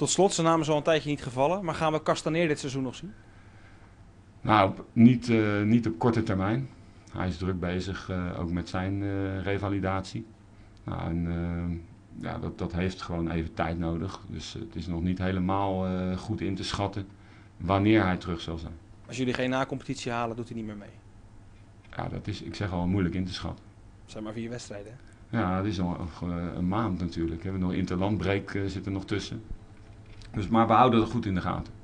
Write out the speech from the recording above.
Tot slot, zijn naam is al een tijdje niet gevallen, maar gaan we Castaneer dit seizoen nog zien? Nou, niet, uh, niet op korte termijn. Hij is druk bezig, uh, ook met zijn uh, revalidatie. Nou, en, ja, dat, dat heeft gewoon even tijd nodig. Dus het is nog niet helemaal goed in te schatten wanneer hij terug zal zijn. Als jullie geen na-competitie halen, doet hij niet meer mee? Ja, dat is, ik zeg al, moeilijk in te schatten. Het zijn maar vier wedstrijden. Ja, het is al een maand natuurlijk. We hebben nog interlandbreek zit er nog tussen. Dus, maar we houden het goed in de gaten.